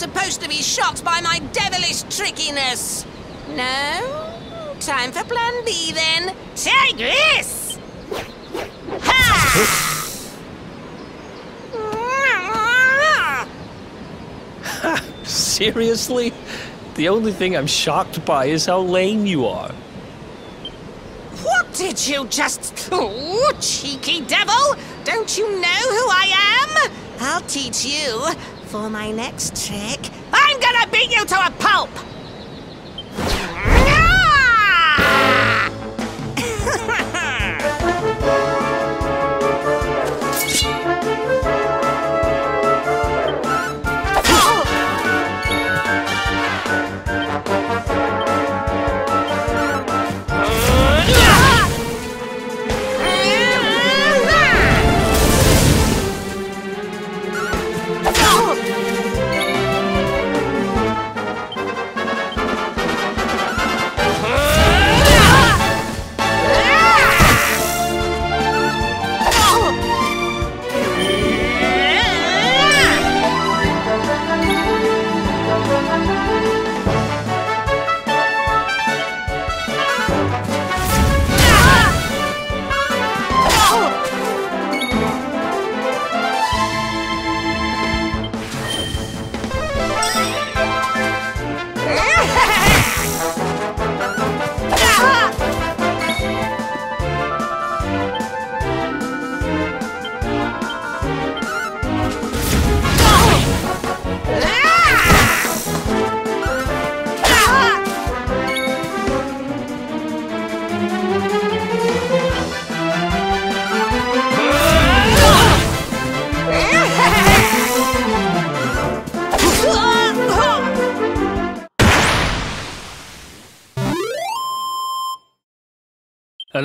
supposed to be shocked by my devilish trickiness. No? Time for plan B then. Take this! Ha! Seriously? The only thing I'm shocked by is how lame you are. What did you just... Oh, cheeky devil! Don't you know who I am? I'll teach you. For my next trick, I'm gonna beat you to a pulp!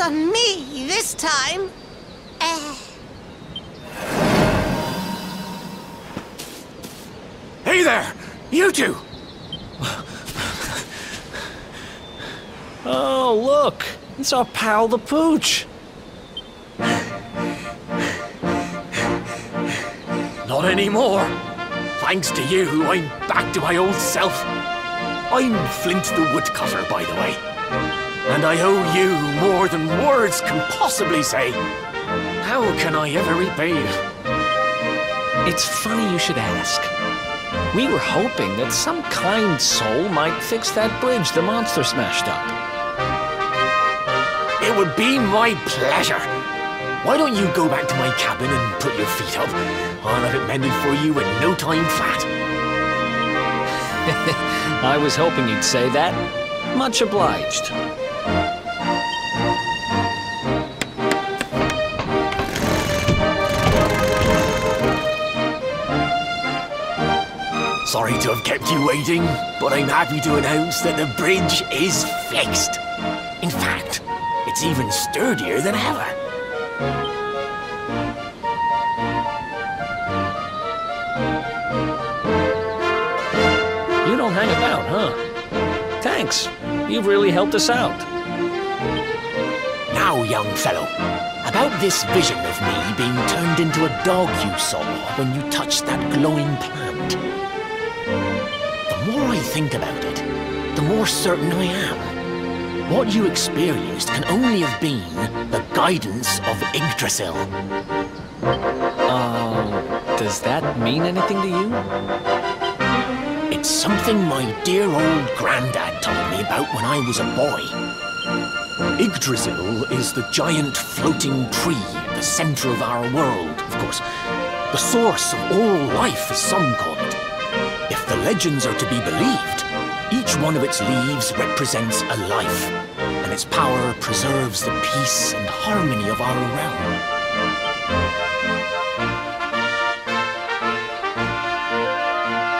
The on me this time. Eh. Hey there! You two! Oh, look! It's our pal the Pooch! Not anymore. Thanks to you, I'm back to my old self. I'm Flint the Woodcutter, by the way. And I owe you more than words can possibly say. How can I ever repay you? It's funny you should ask. We were hoping that some kind soul might fix that bridge the monster smashed up. It would be my pleasure. Why don't you go back to my cabin and put your feet up? I'll have it mended for you in no time flat. I was hoping you'd say that. Much obliged. Sorry to have kept you waiting, but I'm happy to announce that the bridge is fixed. In fact, it's even sturdier than ever. You don't hang about, huh? Thanks. You've really helped us out. Young fellow, about this vision of me being turned into a dog you saw when you touched that glowing plant. The more I think about it, the more certain I am. What you experienced can only have been the guidance of Yggdrasil. Uh, does that mean anything to you? It's something my dear old granddad told me about when I was a boy. Yggdrasil is the giant floating tree the center of our world, of course. The source of all life, as some call it. If the legends are to be believed, each one of its leaves represents a life, and its power preserves the peace and harmony of our realm.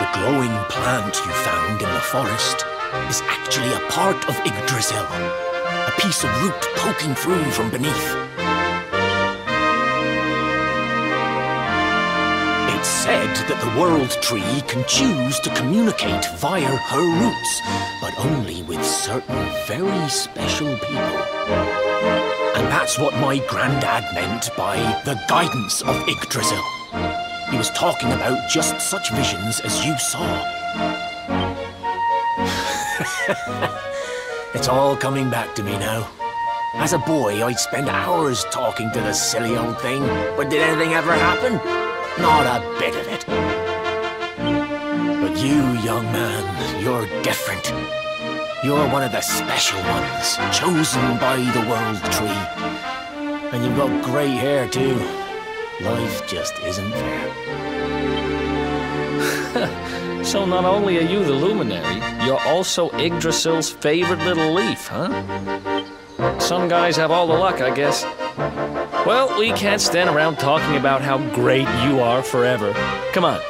The glowing plant you found in the forest is actually a part of Yggdrasil, a piece of root poking through from beneath. It's said that the World Tree can choose to communicate via her roots, but only with certain very special people. And that's what my granddad meant by the guidance of Yggdrasil. He was talking about just such visions as you saw. it's all coming back to me now. As a boy, I'd spend hours talking to the silly old thing, but did anything ever happen? Not a bit of it. But you, young man, you're different. You're one of the special ones, chosen by the World Tree. And you've got grey hair, too. Life just isn't fair. So not only are you the luminary, you're also Yggdrasil's favorite little leaf, huh? Some guys have all the luck, I guess. Well, we can't stand around talking about how great you are forever. Come on.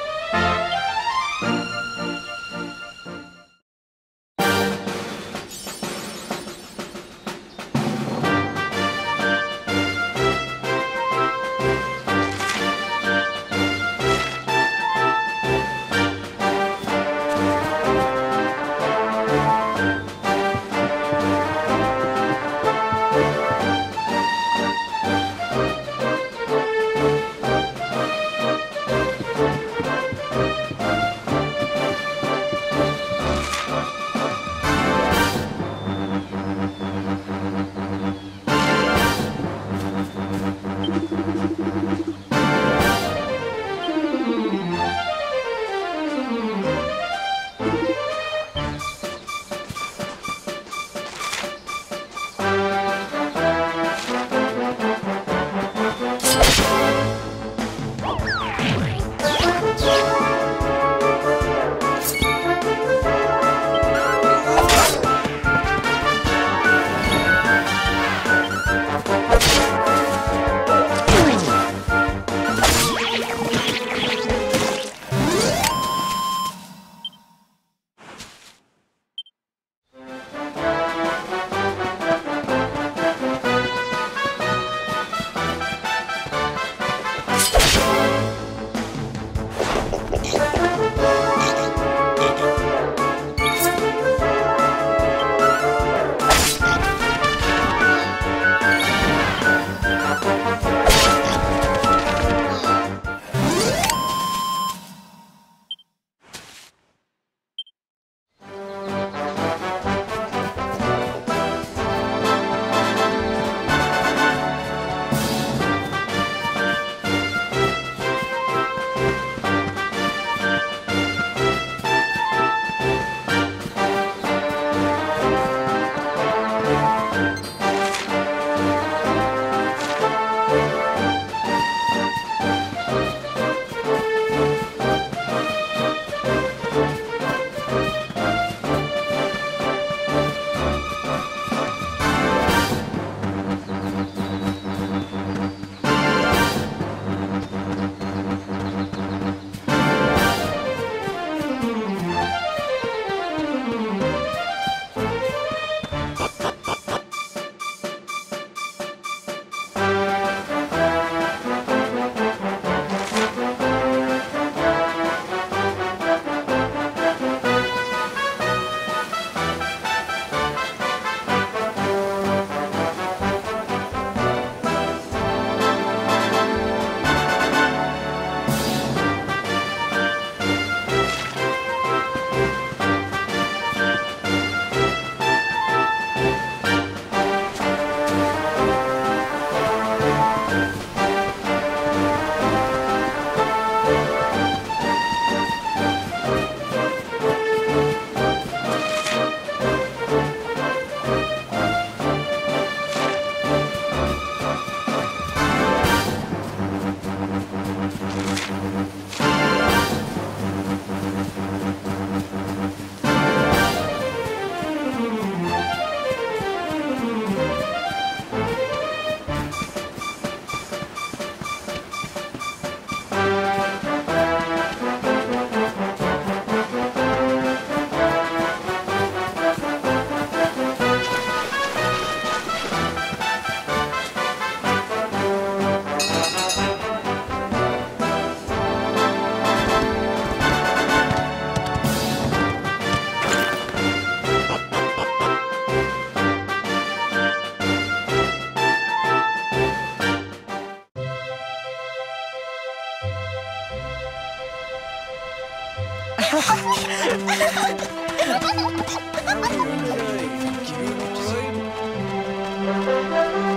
Thank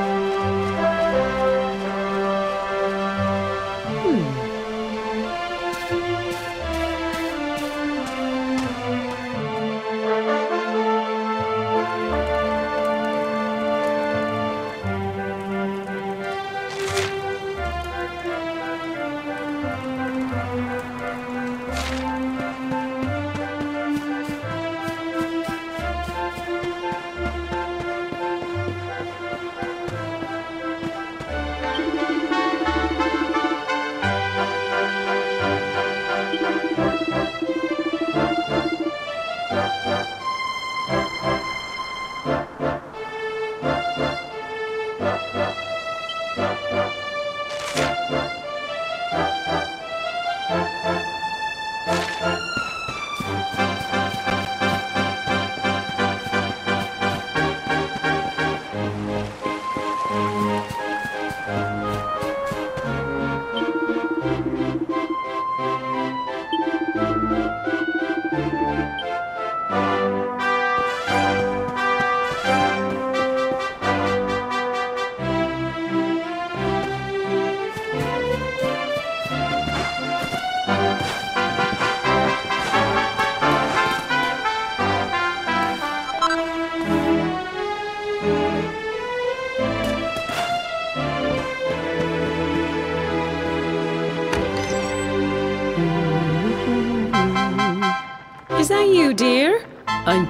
you.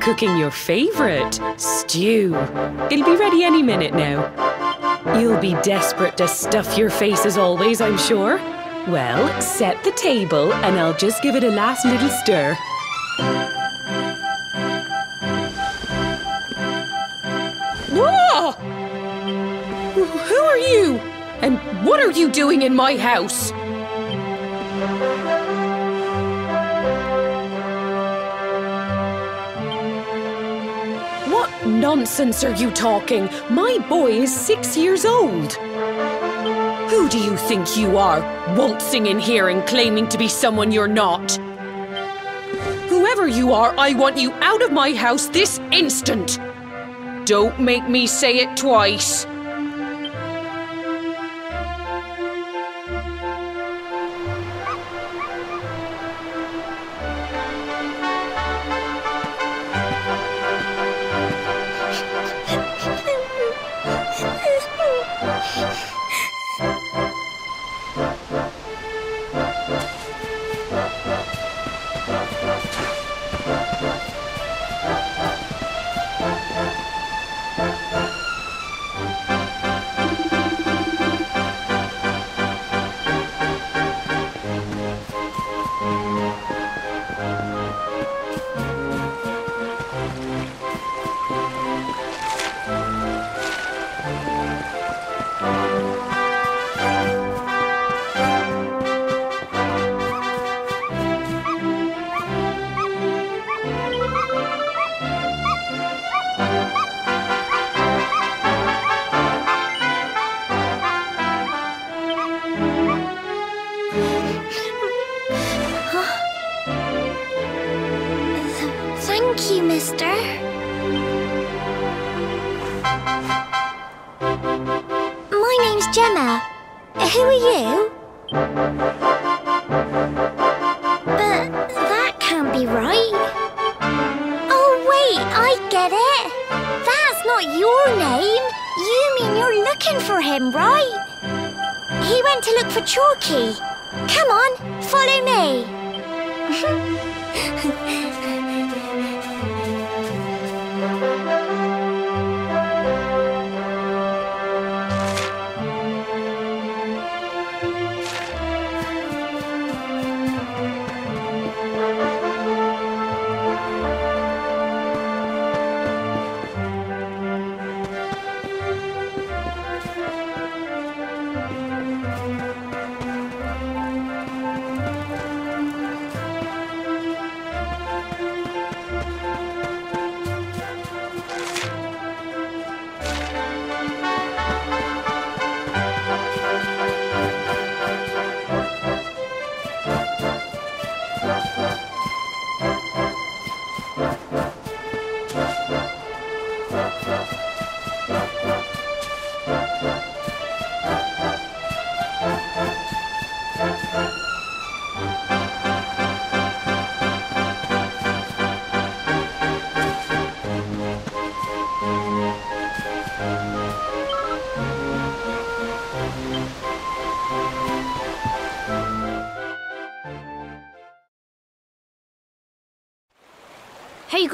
Cooking your favourite, stew. It'll be ready any minute now. You'll be desperate to stuff your face as always, I'm sure. Well, set the table and I'll just give it a last little stir. Whoa! Who are you? And what are you doing in my house? Nonsense are you talking? My boy is six years old. Who do you think you are, waltzing in here and claiming to be someone you're not? Whoever you are, I want you out of my house this instant. Don't make me say it twice.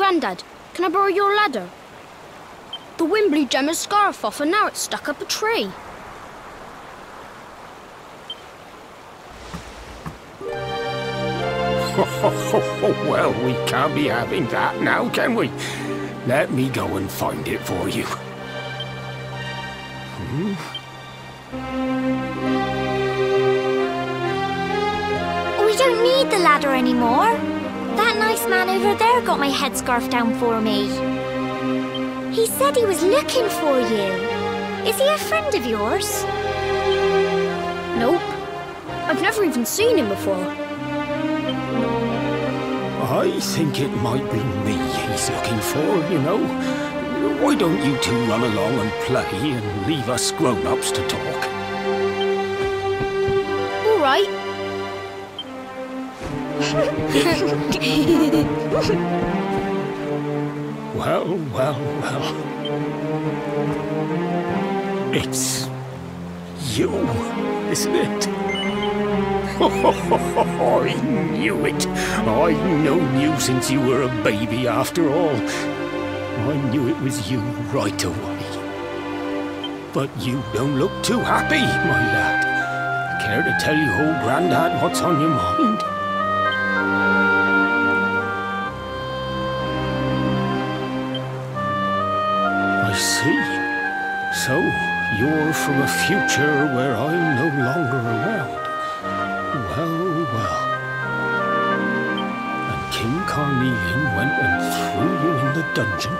Grandad, can I borrow your ladder? The wind blew Gemma's scarf off and now it's stuck up a tree. well, we can't be having that now, can we? Let me go and find it for you. Hmm. We don't need the ladder anymore. That over there got my headscarf down for me. He said he was looking for you. Is he a friend of yours? Nope. I've never even seen him before. I think it might be me he's looking for, you know. Why don't you two run along and play and leave us grown-ups to talk? Well, well, well. It's you, isn't it? I knew it. I've known you since you were a baby after all. I knew it was you right away. But you don't look too happy, my lad. Care to tell your old Grandad what's on your mind? You're from a future where I'm no longer around. Well, well. And King Carnelian went and threw you in the dungeon?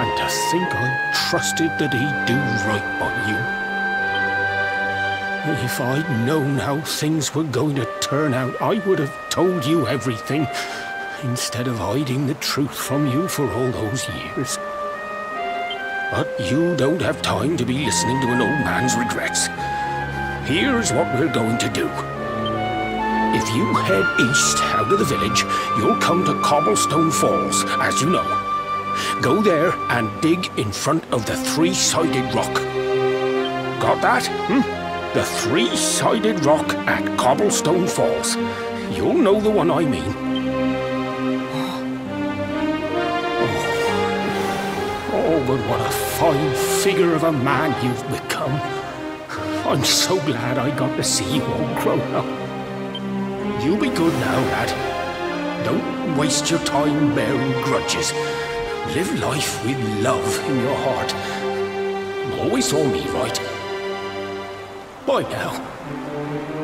And to think I trusted that he'd do right by you. If I'd known how things were going to turn out, I would have told you everything instead of hiding the truth from you for all those years. But you don't have time to be listening to an old man's regrets. Here's what we're going to do. If you head east out of the village, you'll come to Cobblestone Falls, as you know. Go there and dig in front of the three-sided rock. Got that? Hmm? The three-sided rock at Cobblestone Falls. You'll know the one I mean. Oh, but what a fine figure of a man you've become. I'm so glad I got to see you all grown up. You be good now, lad. Don't waste your time bearing grudges. Live life with love in your heart. Always saw me right. Bye now.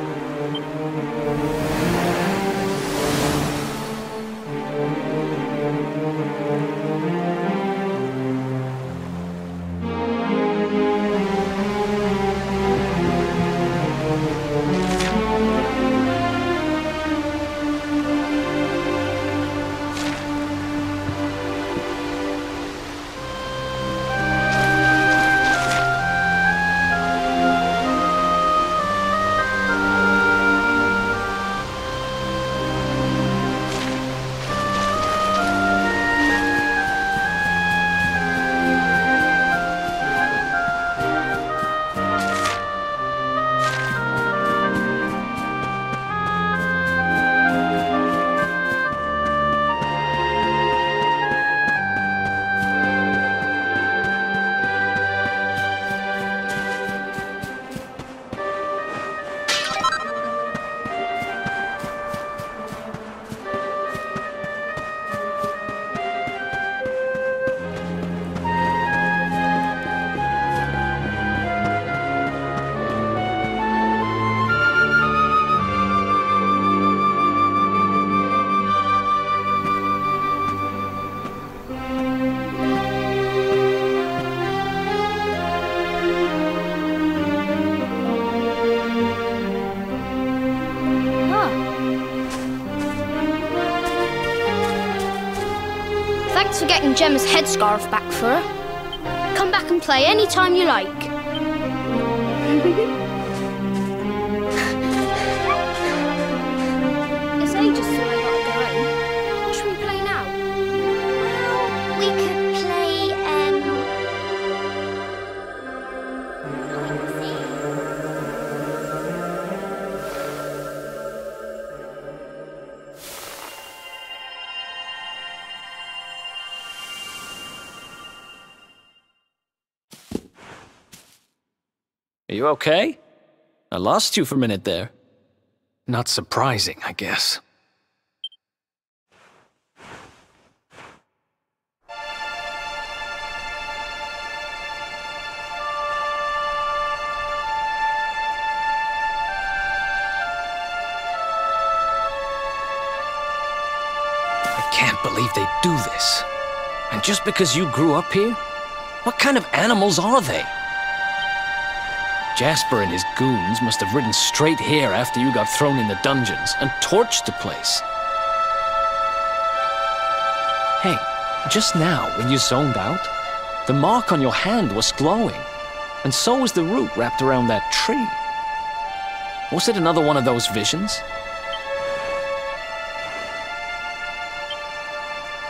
Getting Gemma's headscarf back for her. Come back and play any time you like. Okay? I lost you for a minute there. Not surprising, I guess. I can't believe they do this. And just because you grew up here? What kind of animals are they? Jasper and his goons must have ridden straight here after you got thrown in the dungeons and torched the place. Hey, just now, when you zoned out, the mark on your hand was glowing, and so was the root wrapped around that tree. Was it another one of those visions?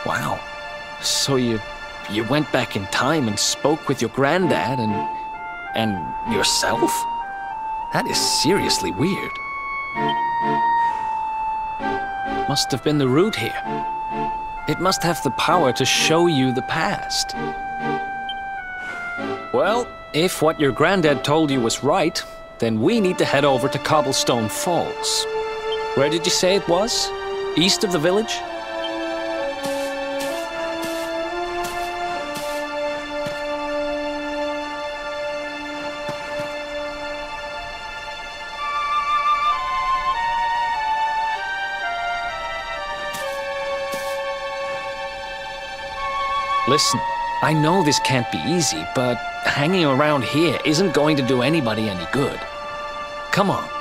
Wow. So you you went back in time and spoke with your granddad and and yourself? That is seriously weird. Must have been the root here. It must have the power to show you the past. Well, if what your granddad told you was right, then we need to head over to Cobblestone Falls. Where did you say it was? East of the village? Listen, I know this can't be easy, but hanging around here isn't going to do anybody any good. Come on.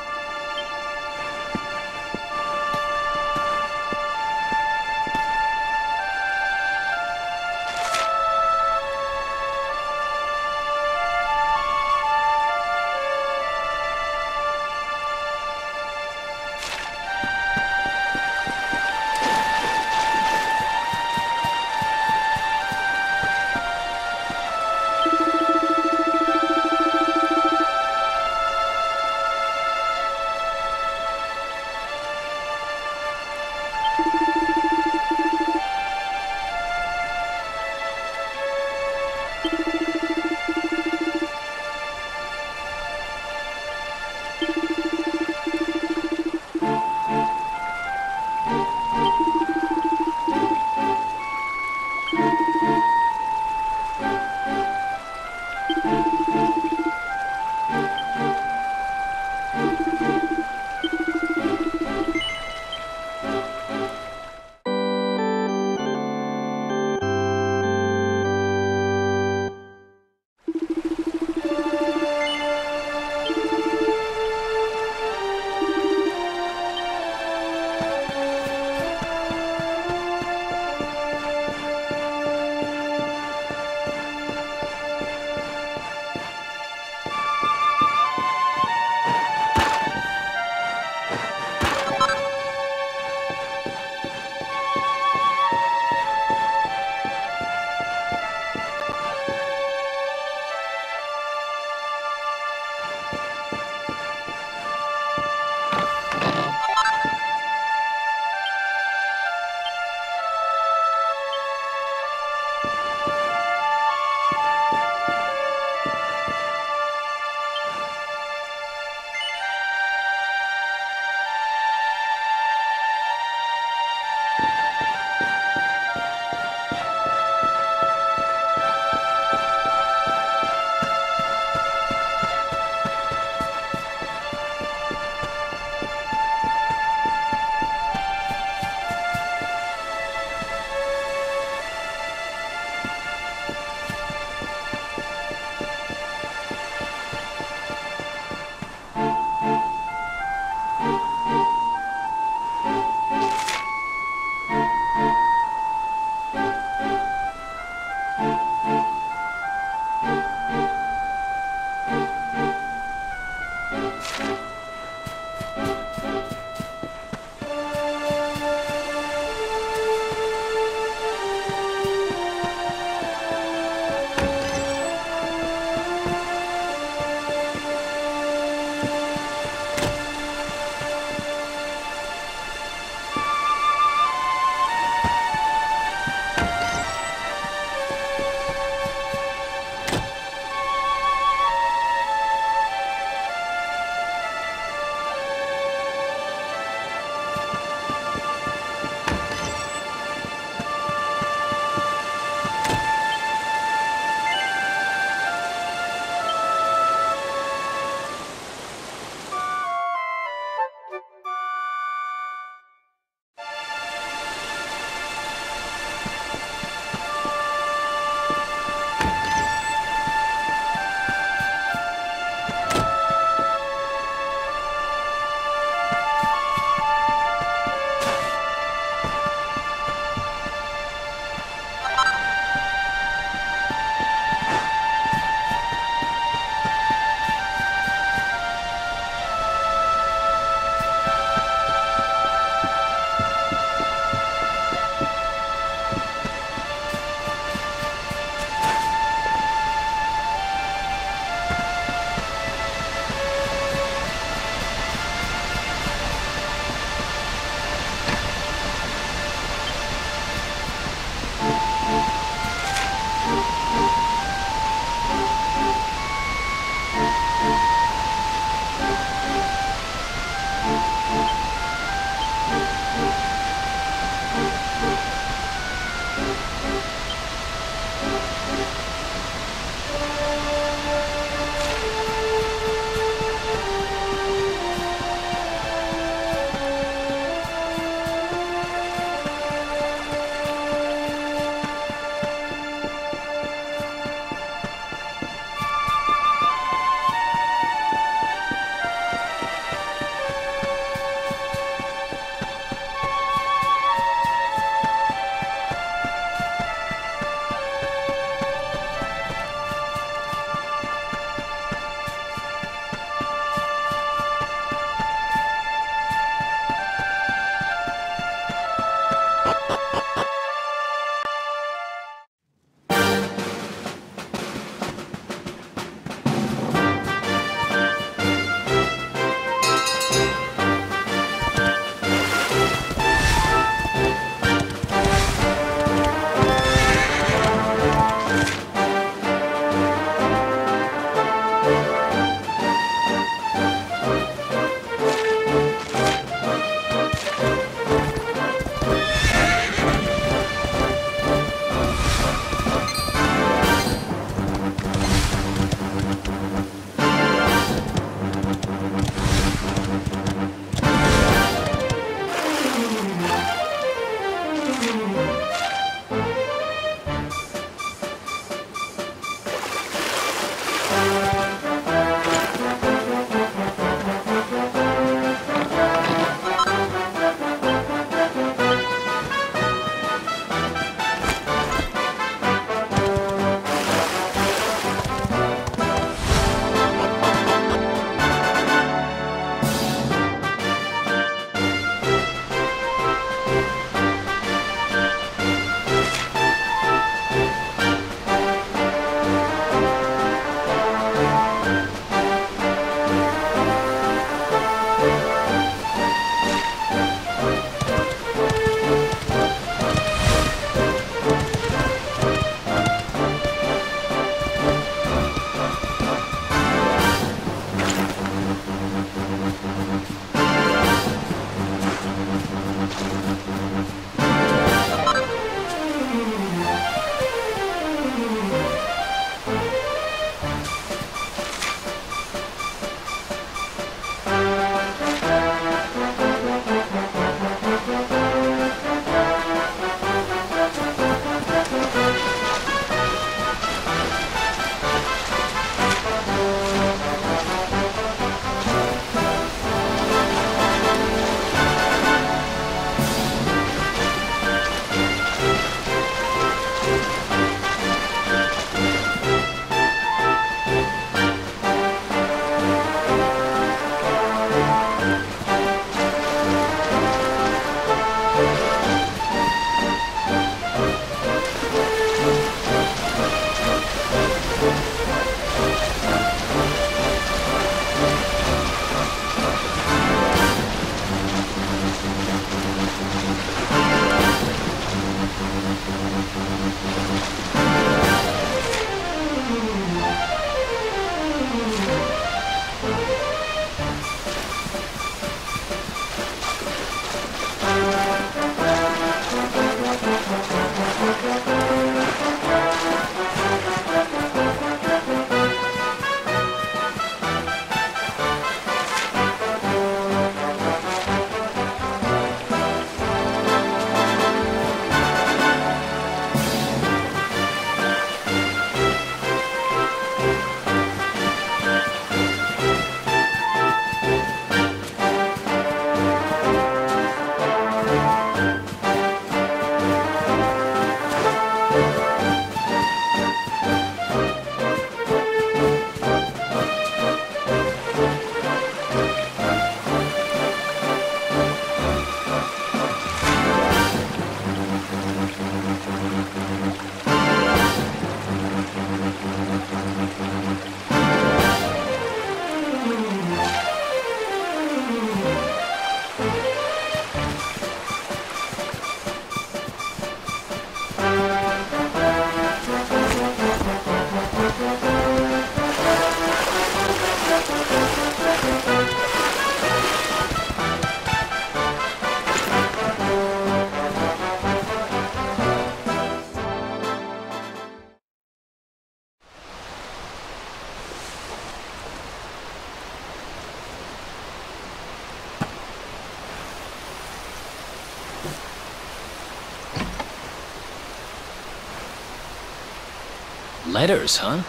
Letters, huh?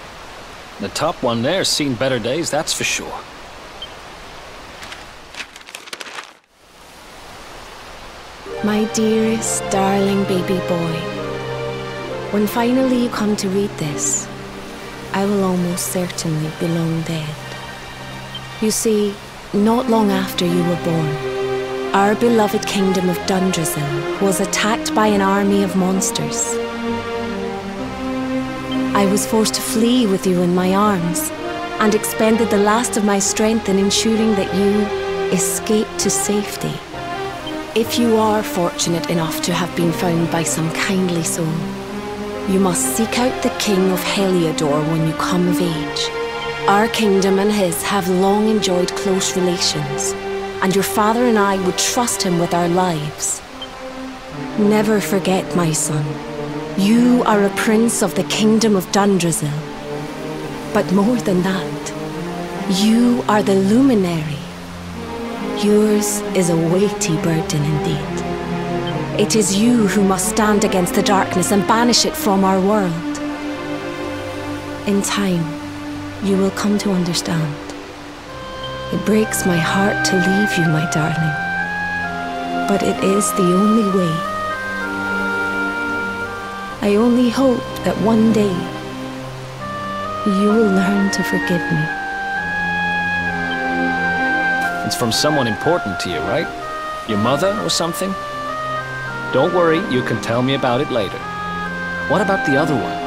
The top one there's seen better days, that's for sure. My dearest, darling baby boy, when finally you come to read this, I will almost certainly be long dead. You see, not long after you were born, our beloved kingdom of Dundrasil was attacked by an army of monsters. I was forced to flee with you in my arms and expended the last of my strength in ensuring that you escaped to safety. If you are fortunate enough to have been found by some kindly soul, you must seek out the King of Heliodor when you come of age. Our kingdom and his have long enjoyed close relations, and your father and I would trust him with our lives. Never forget, my son, you are a prince of the kingdom of Dundrasil. But more than that, you are the luminary. Yours is a weighty burden indeed. It is you who must stand against the darkness and banish it from our world. In time, you will come to understand. It breaks my heart to leave you, my darling. But it is the only way. I only hope that one day you will learn to forgive me. It's from someone important to you, right? Your mother or something? Don't worry, you can tell me about it later. What about the other one?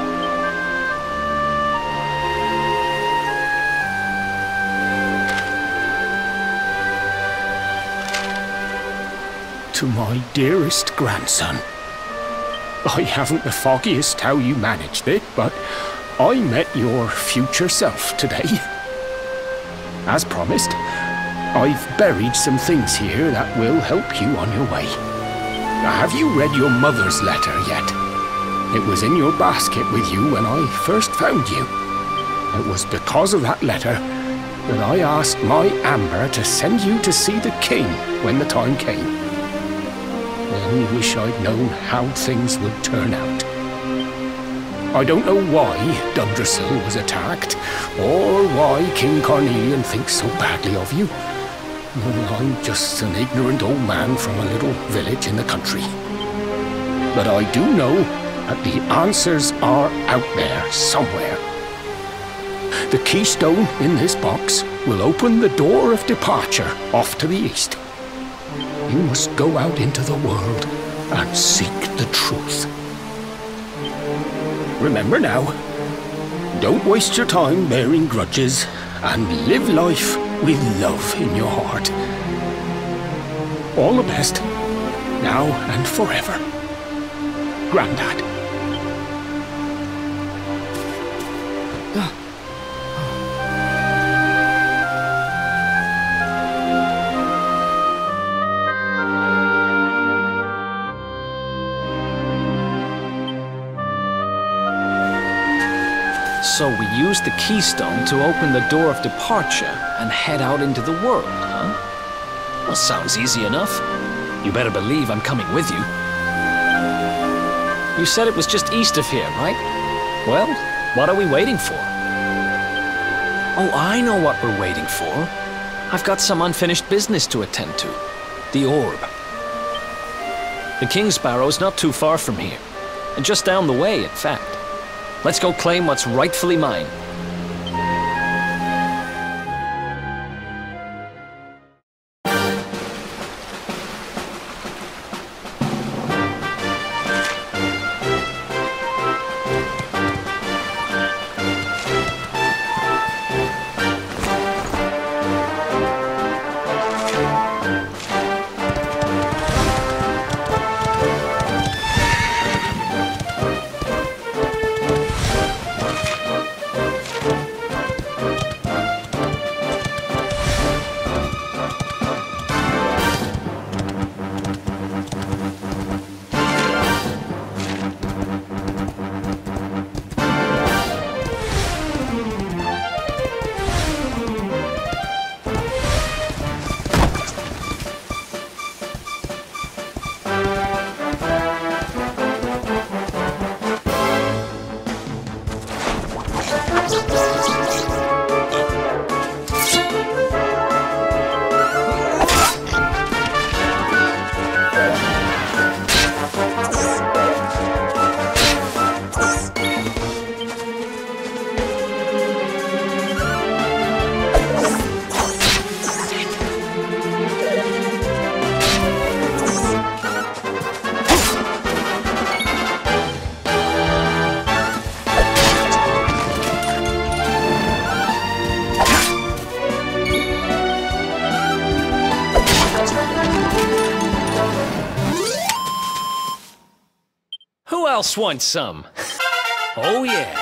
To my dearest grandson. I haven't the foggiest how you managed it, but I met your future self today. As promised, I've buried some things here that will help you on your way. Have you read your mother's letter yet? It was in your basket with you when I first found you. It was because of that letter that I asked my Amber to send you to see the king when the time came. I wish I'd known how things would turn out. I don't know why Dundrasil was attacked, or why King Carnelian thinks so badly of you. I'm just an ignorant old man from a little village in the country. But I do know that the answers are out there somewhere. The keystone in this box will open the door of departure off to the east. You must go out into the world and seek the truth. Remember now, don't waste your time bearing grudges and live life with love in your heart. All the best, now and forever. Grandad. So we use the keystone to open the door of departure and head out into the world, huh? Well, sounds easy enough. You better believe I'm coming with you. You said it was just east of here, right? Well, what are we waiting for? Oh, I know what we're waiting for. I've got some unfinished business to attend to. The orb. The Kingsbarrow's not too far from here. And just down the way, in fact. Let's go claim what's rightfully mine. Else wants some? oh, yeah.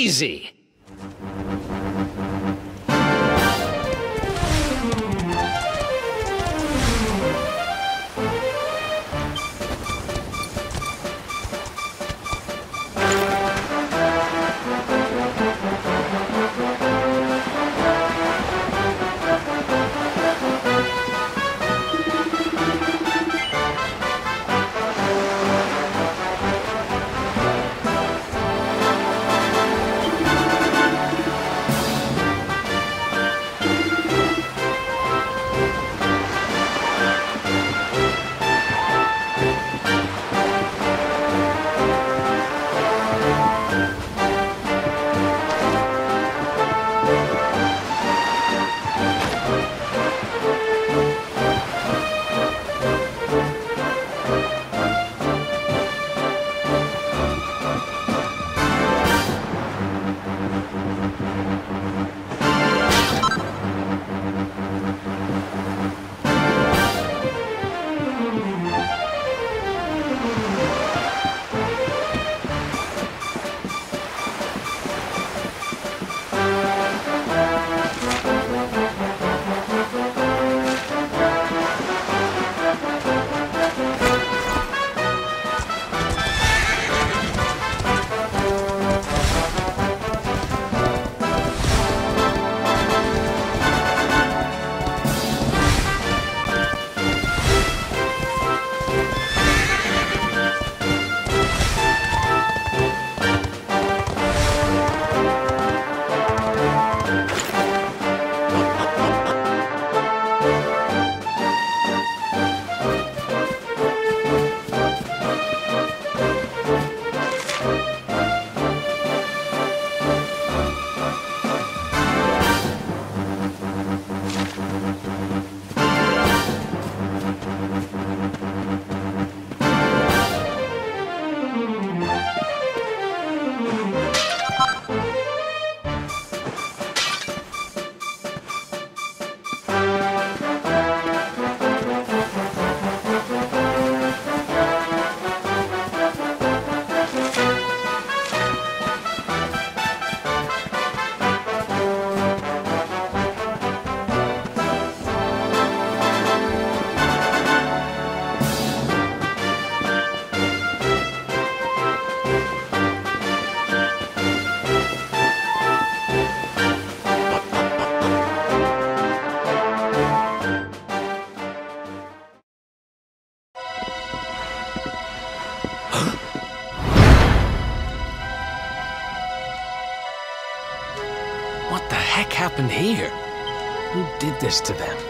easy. To them?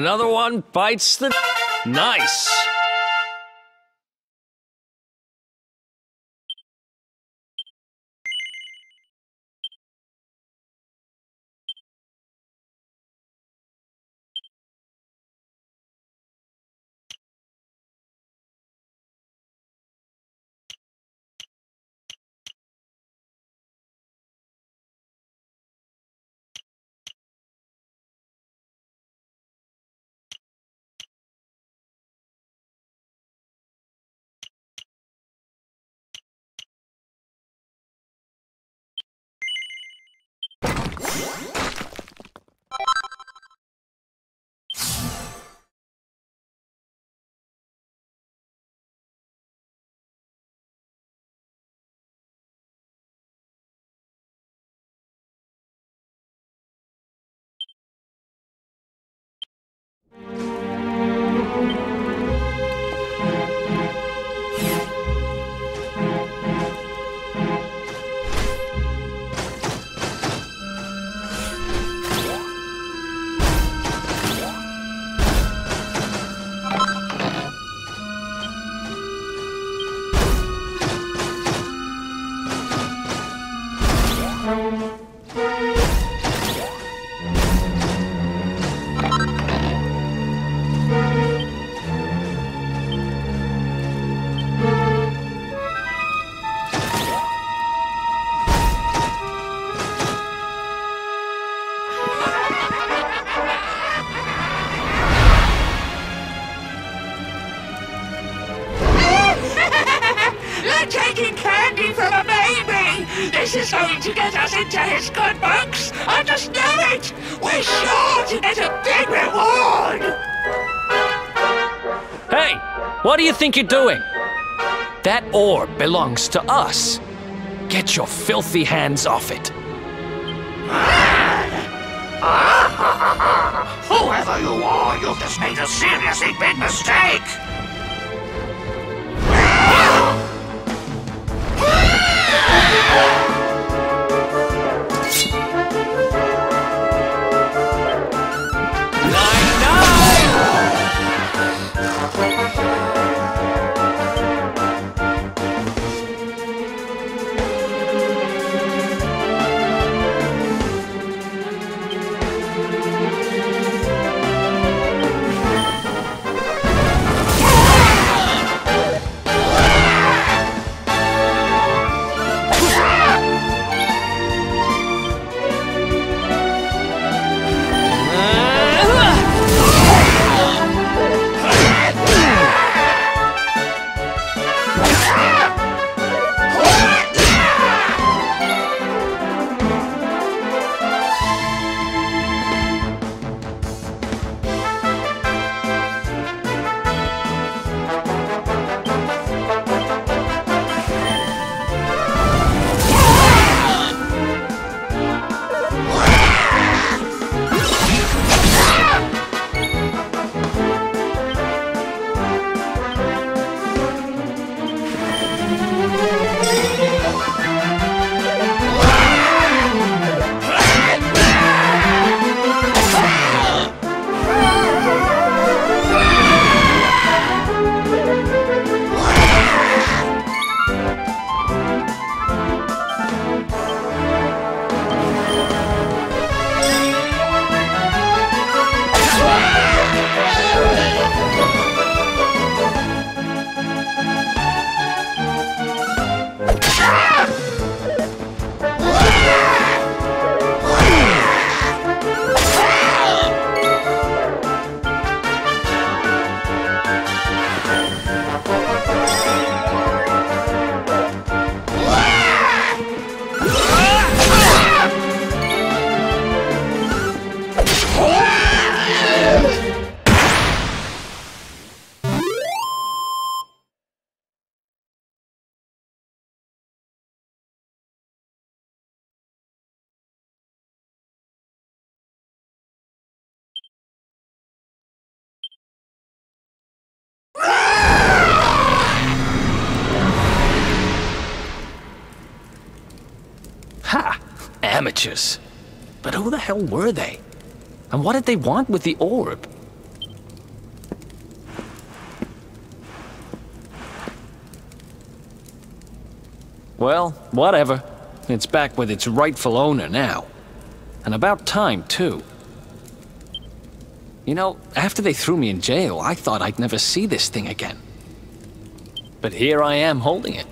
Another one bites the. Nice! Think you're doing? That orb belongs to us. Get your filthy hands off it. Whoever you are, you've just made a seriously big mistake. Amateurs. But who the hell were they? And what did they want with the orb? Well, whatever. It's back with its rightful owner now. And about time, too. You know, after they threw me in jail, I thought I'd never see this thing again. But here I am holding it.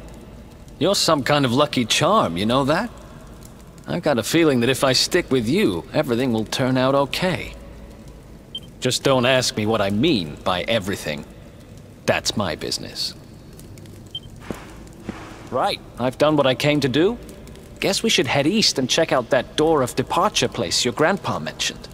You're some kind of lucky charm, you know that? I've got a feeling that if I stick with you, everything will turn out okay. Just don't ask me what I mean by everything. That's my business. Right, I've done what I came to do. Guess we should head east and check out that door of departure place your grandpa mentioned.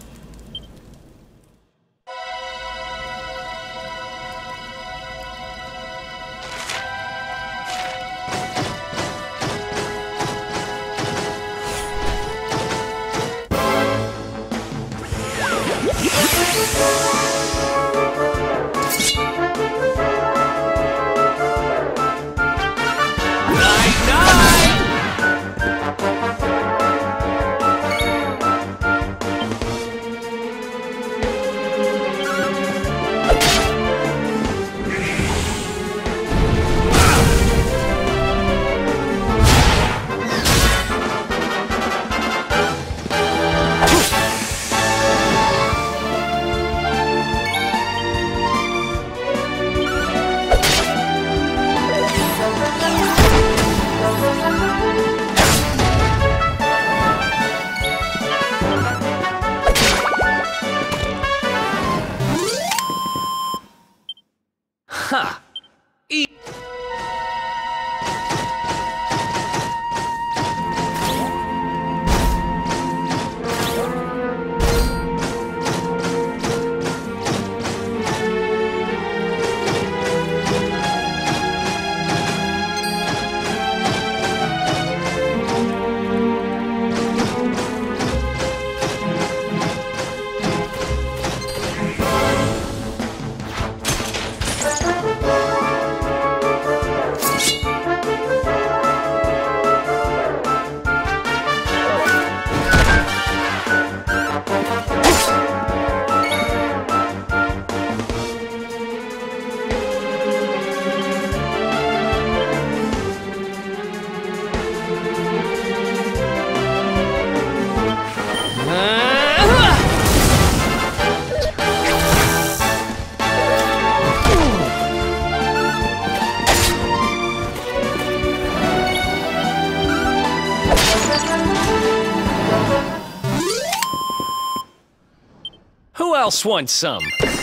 Else wants some?